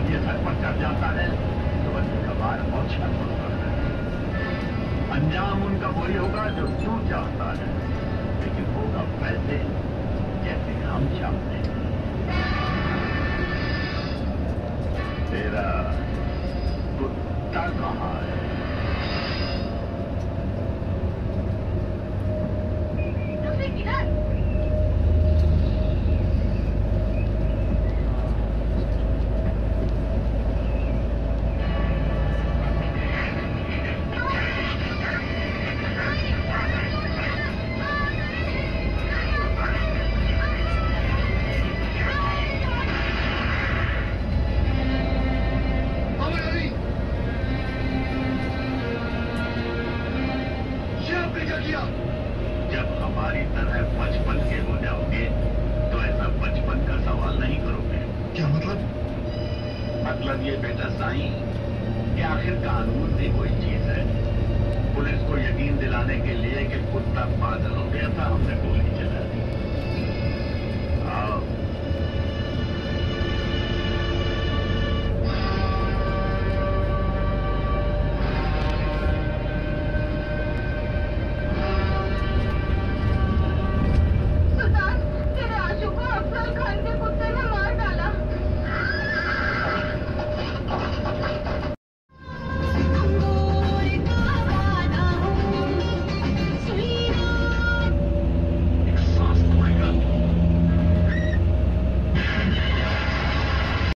जब ये सर पर चढ़ जाता है तो बच्चे का भार बहुत छत्म होता है अंजाम उनका वही होगा जो टूट चाहता है लेकिन होगा पैसे जैसे हम चाहते हैं तेरा कुत्ता कहाँ है? जब हमारी तरह बचपन के हो जाओगे तो ऐसा बचपन का सवाल नहीं करोगे। क्या मतलब? मतलब ये बेटा साई कि आखिर कानून भी कोई चीज़ है? पुलिस को यकीन दिलाने के लिए कि कुत्ता पागल हो गया था हमने।